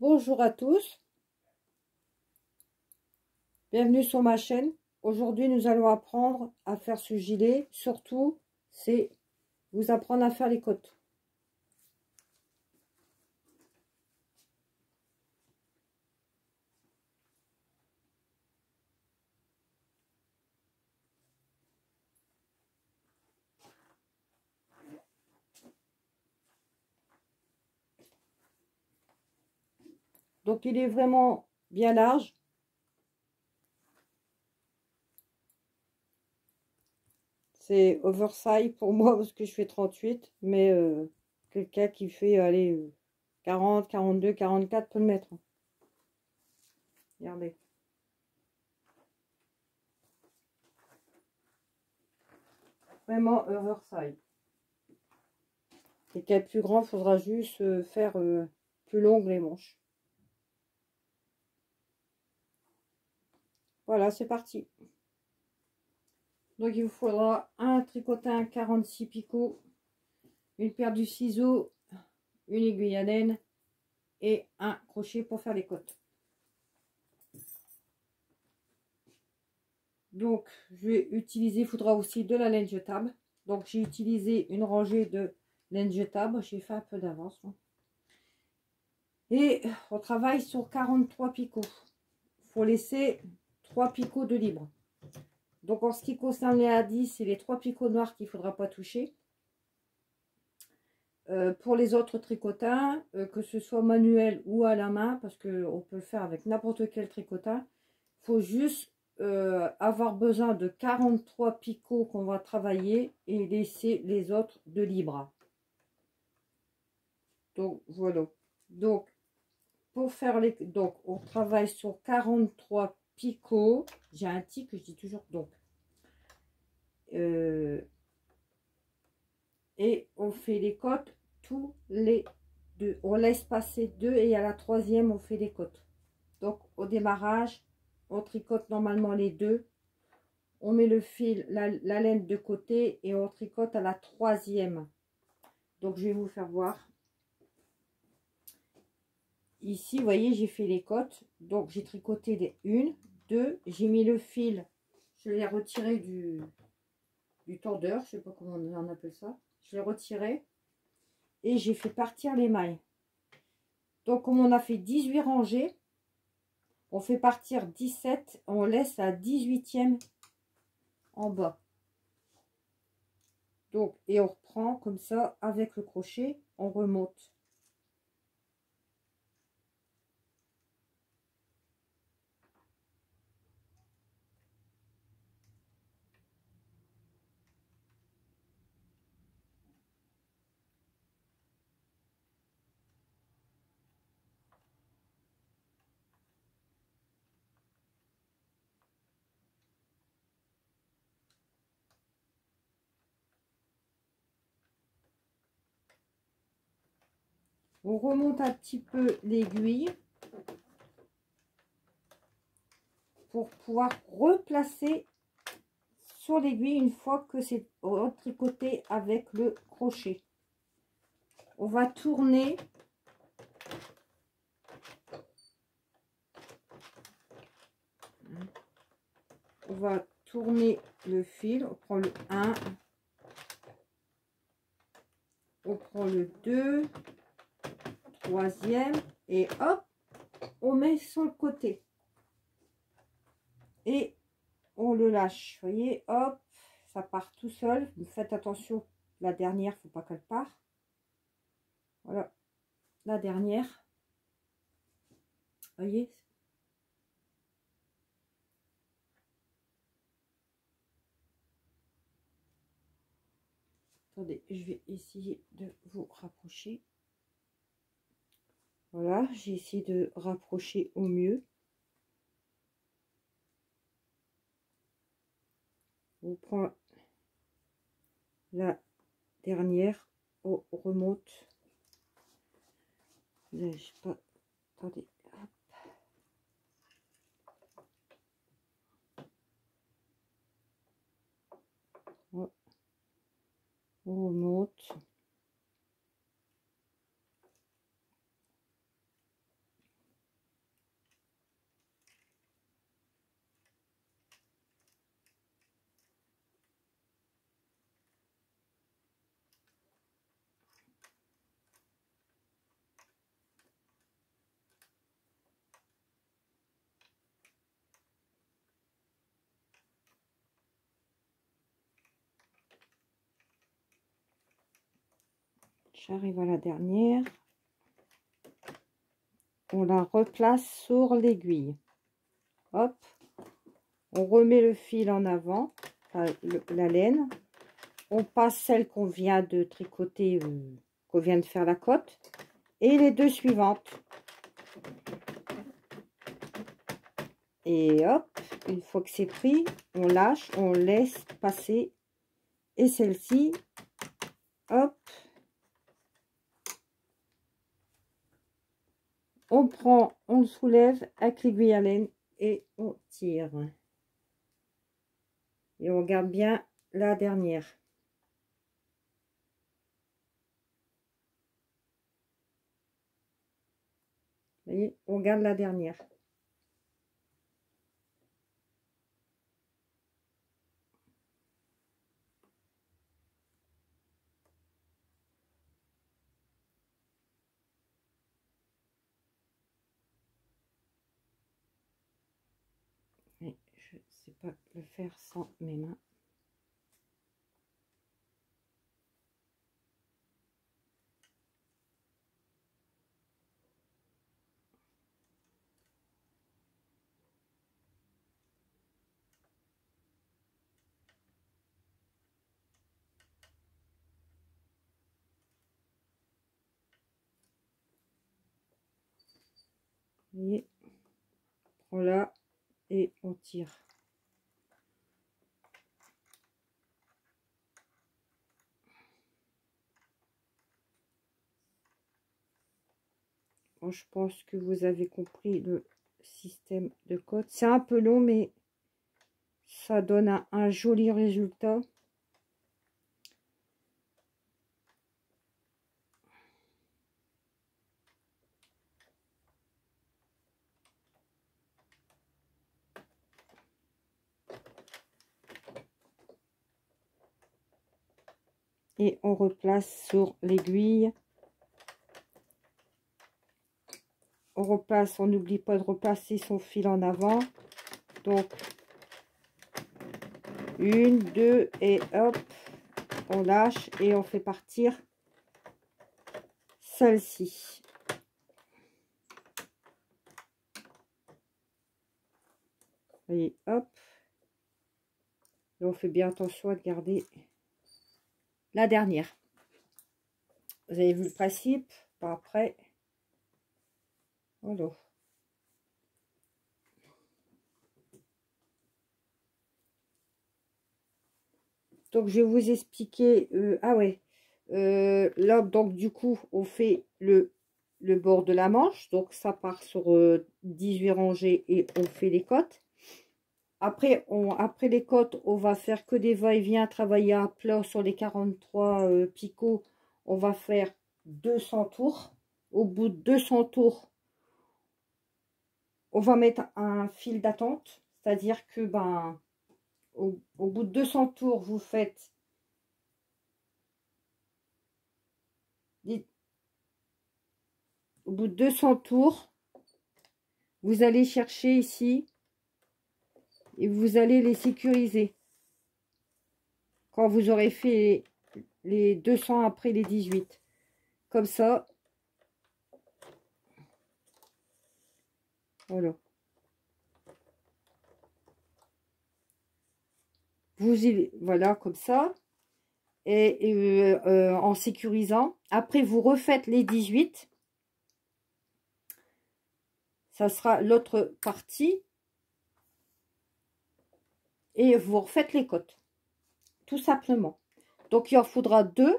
Bonjour à tous. Bienvenue sur ma chaîne. Aujourd'hui, nous allons apprendre à faire ce gilet. Surtout, c'est vous apprendre à faire les côtes. Donc, il est vraiment bien large. C'est oversize pour moi parce que je fais 38. Mais euh, quelqu'un qui fait, allez, 40, 42, 44 peut le mettre. Regardez. Vraiment oversize. Et est plus grand, faudra juste euh, faire euh, plus longues les manches. Voilà, c'est parti. Donc, il vous faudra un tricotin 46 picots, une paire de ciseaux, une aiguille à laine et un crochet pour faire les côtes. Donc, je vais utiliser, il faudra aussi de la laine jetable. Donc, j'ai utilisé une rangée de laine jetable. J'ai fait un peu d'avance. Et on travaille sur 43 picots. Il faut laisser 3 picots de libre. Donc en ce qui concerne les A10, c'est les 3 picots noirs qu'il ne faudra pas toucher. Euh, pour les autres tricotins, euh, que ce soit manuel ou à la main, parce qu'on peut le faire avec n'importe quel tricotin, il faut juste euh, avoir besoin de 43 picots qu'on va travailler et laisser les autres de libre. Donc voilà. Donc pour faire les... Donc on travaille sur 43 picot. J'ai un tic je dis toujours donc. Euh, et on fait les côtes tous les deux. On laisse passer deux et à la troisième, on fait les côtes. Donc au démarrage, on tricote normalement les deux. On met le fil, la, la laine de côté et on tricote à la troisième. Donc je vais vous faire voir. Ici, vous voyez, j'ai fait les côtes. Donc, j'ai tricoté les une, deux. J'ai mis le fil. Je l'ai retiré du, du tordeur. Je sais pas comment on appelle ça. Je l'ai retiré. Et j'ai fait partir les mailles. Donc, comme on a fait 18 rangées, on fait partir 17. On laisse la 18e en bas. Donc, et on reprend comme ça avec le crochet. On remonte. On remonte un petit peu l'aiguille pour pouvoir replacer sur l'aiguille une fois que c'est tricoté avec le crochet. On va tourner on va tourner le fil, on prend le 1, on prend le 2, troisième et hop on met sur le côté. Et on le lâche. Vous voyez hop ça part tout seul. Faites attention la dernière faut pas qu'elle parte. Voilà la dernière. Voyez? Attendez je vais essayer de vous rapprocher voilà, j'ai essayé de rapprocher au mieux. On prend la dernière, on remonte. Là, je pas. Attendez. On remonte. J'arrive à la dernière. On la replace sur l'aiguille. Hop. On remet le fil en avant, la laine. On passe celle qu'on vient de tricoter, euh, qu'on vient de faire la cote. Et les deux suivantes. Et hop, une fois que c'est pris, on lâche, on laisse passer. Et celle-ci, hop, on prend, on le soulève avec l'aiguille à laine et on tire. Et on garde bien la dernière. Vous on garde la dernière. je sais pas le faire sans mes mains. voyez, on là et on tire. Je pense que vous avez compris le système de code. C'est un peu long, mais ça donne un, joli résultat. Et on replace sur l'aiguille on repasse, on n'oublie pas de repasser son fil en avant. Donc, une, deux, et hop, on lâche et on fait partir celle-ci. Voyez, hop. Et on fait bien attention à garder la dernière. Vous avez vu le principe? Après, donc, je vais vous expliquer. Euh, ah ouais. Euh, là, donc, du coup, on fait le, le bord de la manche. Donc, ça part sur 18 euh, rangées et on fait les côtes. Après, on, après les côtes, on va faire que des va-et-vient, travailler à plat sur les 43 picots. On va faire 200 tours. Au bout de 200 tours, on va mettre un fil d'attente, c'est-à-dire que ben, au, bout de 200 tours, vous faites au bout de 200 tours, vous allez chercher ici et vous allez les sécuriser. Quand vous aurez fait les 200 après les 18. Comme ça, Voilà. Vous y, voilà, comme ça. Et, euh, euh, en sécurisant. Après, vous refaites les 18. Ça sera l'autre partie. Et vous refaites les côtes. Tout simplement. Donc, il en faudra deux.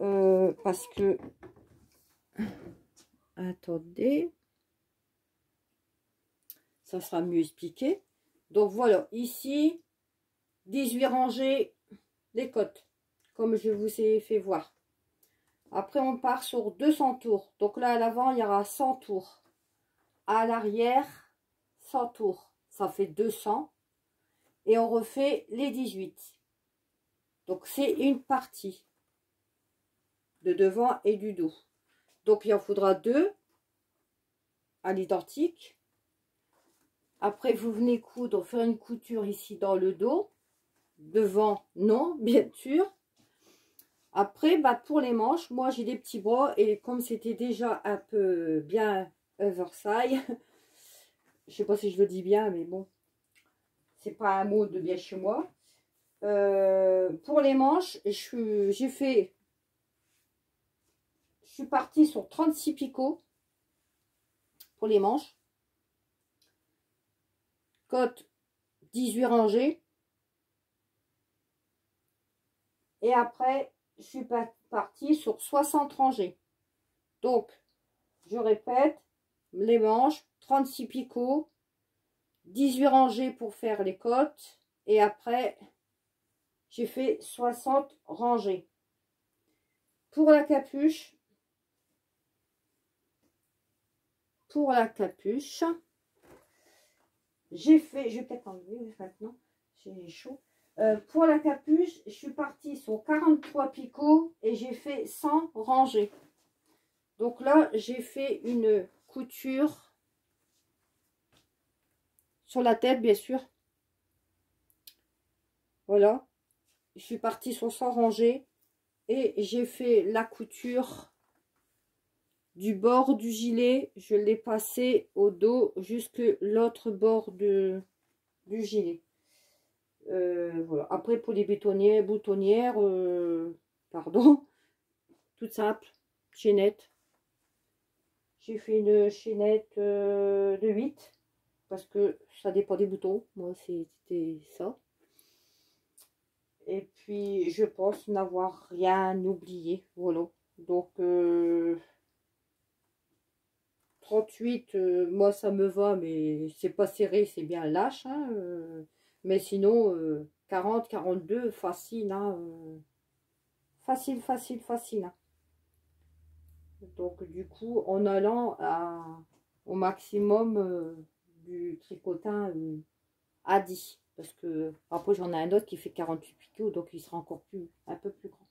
Euh, parce que... Attendez ça sera mieux expliqué. Donc voilà, ici, 18 rangées, les côtes, comme je vous ai fait voir. Après, on part sur 200 tours. Donc là, à l'avant, il y aura 100 tours. À l'arrière, 100 tours. Ça fait 200. Et on refait les 18. Donc, c'est une partie de devant et du dos. Donc, il en faudra deux à l'identique. Après, vous venez coudre, faire une couture ici dans le dos. Devant, non, bien sûr. Après, bah, pour les manches, moi j'ai des petits bras et comme c'était déjà un peu bien oversize, je sais pas si je le dis bien, mais bon, c'est pas un mot de bien chez moi. Euh, pour les manches, j'ai fait, je suis partie sur 36 picots pour les manches. Côte 18 rangées. Et après, je suis partie sur 60 rangées. Donc, je répète, les manches, 36 picots, 18 rangées pour faire les côtes. Et après, j'ai fait 60 rangées. Pour la capuche, pour la capuche, j'ai fait, je vais peut-être enlever maintenant, j'ai chaud. Euh, pour la capuche, je suis partie sur 43 picots et j'ai fait 100 rangées. Donc là, j'ai fait une couture sur la tête, bien sûr. Voilà. Je suis partie sur 100 rangées et j'ai fait la couture du bord du gilet. Je l'ai passé au dos jusque l'autre bord du gilet. Euh, voilà. Après, pour les bétonnières, boutonnières, euh, pardon, toute simple, chaînette. J'ai fait une chaînette euh, de 8 parce que ça dépend des boutons. Moi, c'était ça. Et puis, je pense n'avoir rien oublié. Voilà. Donc, 38, moi, ça me va, mais c'est pas serré, c'est bien lâche. Hein, mais sinon, 40, euh, 42, facile. Hein, euh, facile, facile, facile. Hein. Donc, du coup, en allant à, au maximum euh, du tricotin à 10. Parce que après, j'en ai un autre qui fait 48 picots, donc il sera encore plus, un peu plus grand.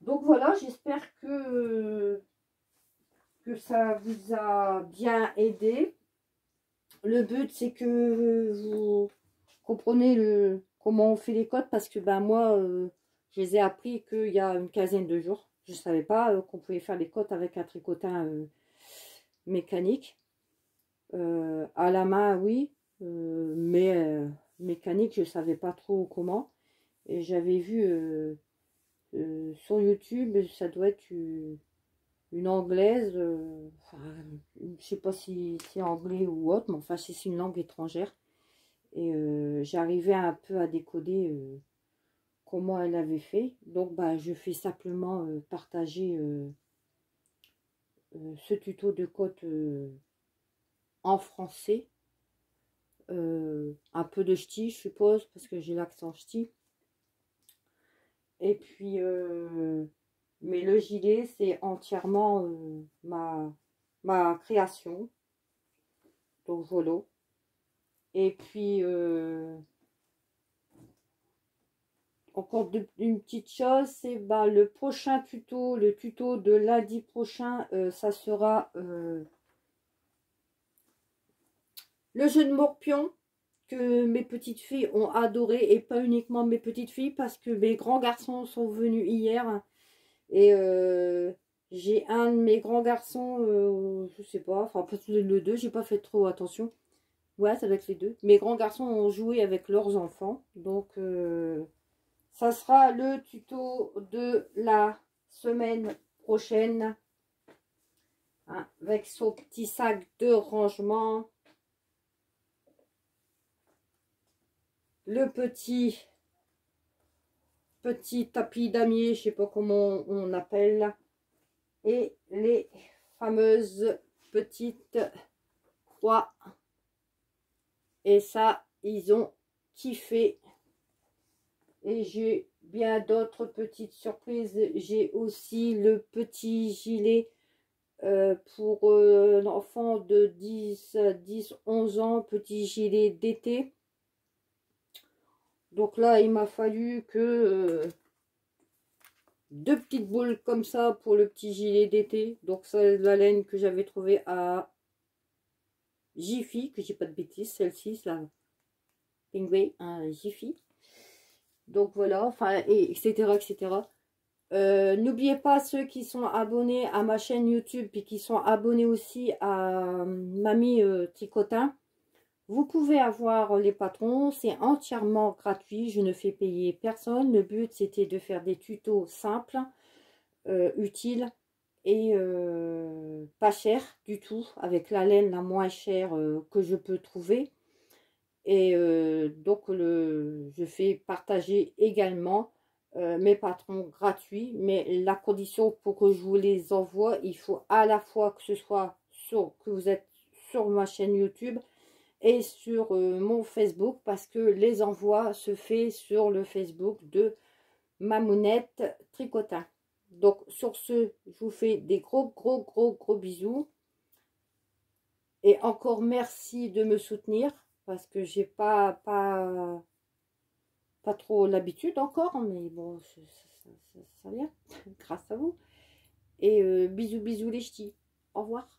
Donc voilà, j'espère que, que ça vous a bien aidé. Le but, c'est que vous comprenez le, comment on fait les cotes parce que ben moi, euh, je les ai appris qu'il y a une quinzaine de jours. Je savais pas euh, qu'on pouvait faire les cotes avec un tricotin euh, mécanique. à la main, oui, mais mécanique, je savais pas trop comment. Et j'avais vu sur YouTube, ça doit être une, anglaise, enfin, je sais pas si c'est anglais ou autre, mais enfin c'est une langue étrangère. Et euh, j'arrivais un peu à décoder euh, comment elle avait fait. Donc, bah, je fais simplement euh, partager ce tuto de côte en français. un peu de ch'ti, je suppose, parce que j'ai l'accent ch'ti. Et puis, mais le gilet, c'est entièrement ma, ma création. Donc, voilà. Et puis, euh, encore une petite chose, c'est bah, le prochain tuto, le tuto de lundi prochain, euh, ça sera euh, le jeu de morpion que mes petites filles ont adoré et pas uniquement mes petites filles parce que mes grands garçons sont venus hier et j'ai un de mes grands garçons, je sais pas, enfin peut-être le deux, j'ai pas fait trop attention Ouais, ça les deux. Mes grands garçons ont joué avec leurs enfants. Donc, euh, ça sera le tuto de la semaine prochaine. Hein, avec son petit sac de rangement. Le petit petit tapis damier, je sais pas comment on appelle. Et les fameuses petites croix et ça, ils ont kiffé. Et j'ai bien d'autres petites surprises. J'ai aussi le petit gilet euh, pour euh, l'enfant de 10, 10, 11 ans, petit gilet d'été. Donc là, il m'a fallu que euh, deux petites boules comme ça pour le petit gilet d'été. Donc ça, la laine que j'avais trouvé à Jiffy, que j'ai pas de bêtises, celle-ci, c'est la Penguin, un Jiffy. Donc voilà, enfin, et etc., etc. Euh, n'oubliez pas ceux qui sont abonnés à ma chaîne YouTube et qui sont abonnés aussi à euh, Mamie Tricotin. Vous pouvez avoir les patrons, c'est entièrement gratuit, je ne fais payer personne. Le but c'était de faire des tutos simples, utiles et pas chers du tout, avec la laine la moins chère que je peux trouver. Et donc le, je fais partager également euh, mes patrons gratuits, mais la condition pour que je vous les envoie, il faut à la fois que ce soit sur, que vous êtes sur ma chaîne YouTube et sur euh, mon Facebook, parce que les envois se fait sur le Facebook de Mamounette Tricotin. Donc sur ce, je vous fais des gros gros gros gros bisous. Et encore merci de me soutenir, parce que j'ai pas, pas pas trop l'habitude encore, mais bon, ça, vient, grâce à vous. Et euh, bisous, bisous les ch'tis. Au revoir.